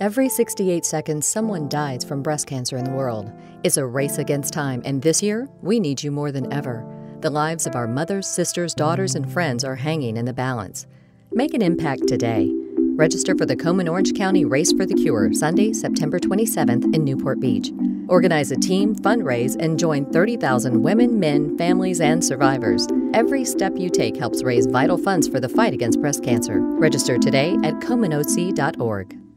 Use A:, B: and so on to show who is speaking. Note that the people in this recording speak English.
A: Every 68 seconds, someone dies from breast cancer in the world. It's a race against time, and this year, we need you more than ever. The lives of our mothers, sisters, daughters, and friends are hanging in the balance. Make an impact today. Register for the Komen Orange County Race for the Cure, Sunday, September 27th in Newport Beach. Organize a team, fundraise, and join 30,000 women, men, families, and survivors. Every step you take helps raise vital funds for the fight against breast cancer. Register today at komenoc.org.